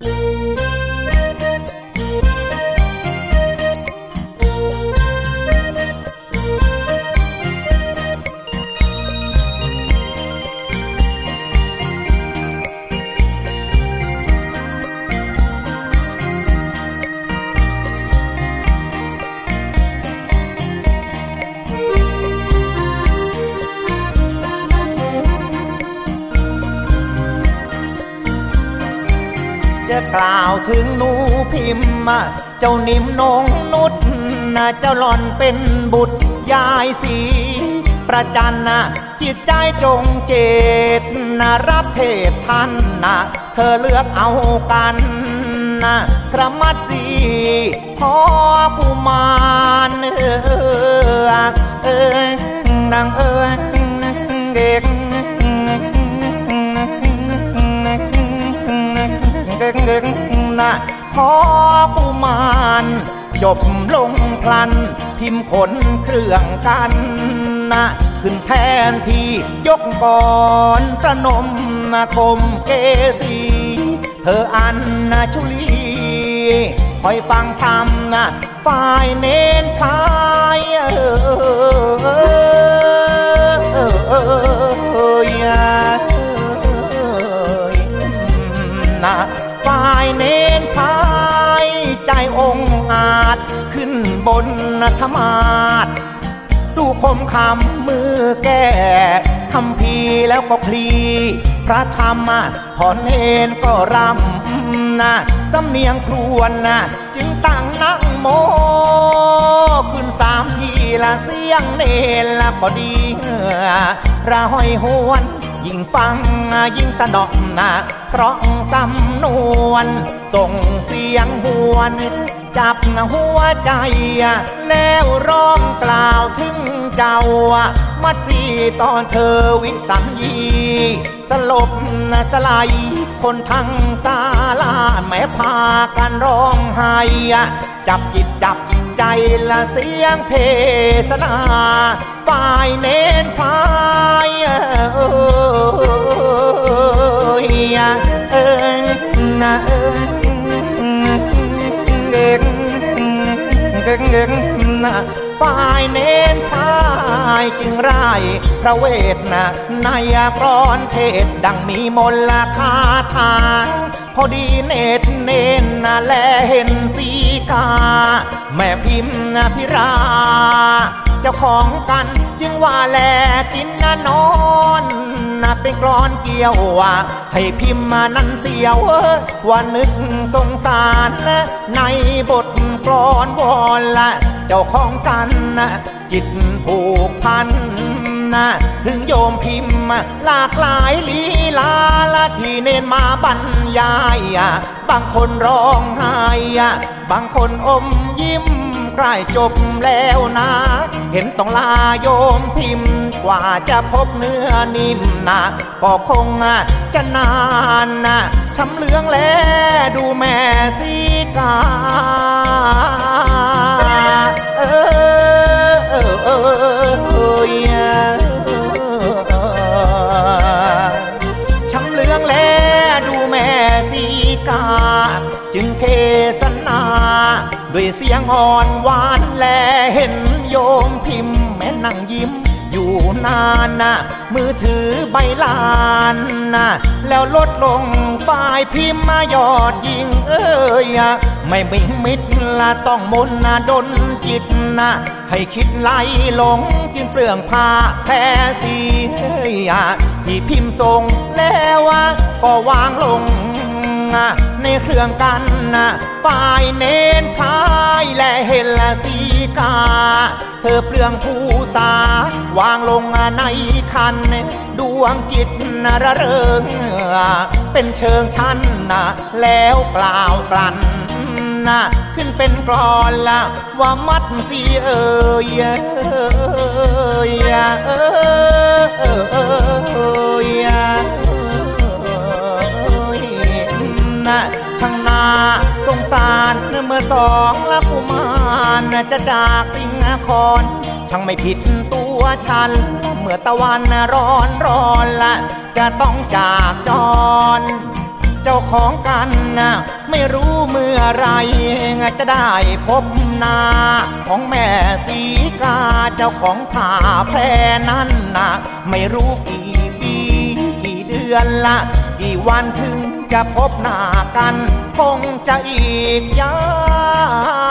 Música กล่าวถึงหนูพิมพ์เจ้านิ่มนงนุดนะเจ้าหล่อนเป็นบุตรยายสีประจันนะจิตใจจงเจตนะรับเทศท่านนะเธอเลือกเอากันนะกระมัดสีพ่อกุมารเออเออนางเออ นะพอกุมารจบลงพลัน พิมพ์ขนเครื่องกันนะขึ้นแทนที่ยกก่อนประนมนะคมเกสีเธออันนะชุลีคอยฟังธรรมนะฝ่ายเน้นพายเออ นพายใจองอาจขึ้นบนธรรมาทดูคมคำมือแก่คำพีแล้วก็พลี พระธรรมพอเนนก็รำนะสำเนียงครวนนะจึงตั้งนักโม ขึ้นสามทีละเสียงเนนละก็ดีเออระห้อยหวน ยิ่งฟังยิ่งสนอกนะเพราะสำนวน ส่งเสียงหวน จับหัวใจ แล้วร้องกล่าวถึงเจ้า มัดสีตอนเธอวิสัญญีสลบสลายคนทั้งศาลาแม้พากันร้องไห้ จับจิตจับ ใจละเสียงเทศนาฝ่ายเน้นพายเออเออนะเออเด็กเด็กเด็กนะ ฝ่ายเน้นพายจึงไรพระเวทนะในกรอนเทศดังมีมลคาถาพอดีเนตเน้นนะแลเห็นสีกา แม่พิมพ์นะพิรา เจ้าของกันจึงว่าแลกินนะนอนนะเป็นกรอนเกี่ยวว่าให้พิมพ์มานั้นเสียวว่านึกสงสารนะ ในบทกรอนวอนละเจ้าของกันนะจิตผูกพันนะถึงโยมพิมพ์หลากหลายลีลาละที่เน้นมาบรรยายบางคนร้องไห้บางคนอมยิ้มใกล้จบแล้วนะ เห็นต้องลาโยมพิมพ์ ว่าจะพบเนื้อนิ่มนะก็คงจะนานนะช้ำเหลืองแลดูแม่สีกาเออเออเออช้ำเหลืองแลดูแม่สีกา จึงเทศนาด้วยเสียงอ่อนหวานแลเห็นโยมพิมพ์แม่นั่งยิ้ม นานนะมือถือใบลานนะแล้วลดลงฝ่ายพิมพ์มายอดยิงเอ้ยไม่มิงมิดละต้องมนนะดนจิตนะให้คิดไล่หลงจึงเปลืองผ้าแพ้สีเอ้ยที่พิมพ์ส่งแล้วก็วางลง ในเครื่องกันนะฝ่ายเน้นพายและเห็นละสีกา เธอเปลืองผู้สาวางลงในคัน ดวงจิตนะระเริง เป็นเชิงชั้นนะแล้วกล่าวกลั่นนะขึ้นเป็นกรอนละว่ามัดสีเอ่ยเอ่ยเอ่ย นะช่างนาสงสารเนื้อเมื่อสองละกุมารจะจากสิงห์คอนช่างไม่ผิดตัวฉัน เมื่อตะวันร้อนร้อนละจะต้องจากจร เจ้าของกันนะไม่รู้เมื่อไรจะได้พบนาของแม่สีกาเจ้าของผ่าแพรนั่นนะไม่รู้กี่ปีกี่เดือนละ กี่วันถึงจะพบหน้ากัน คงจะอีกยาว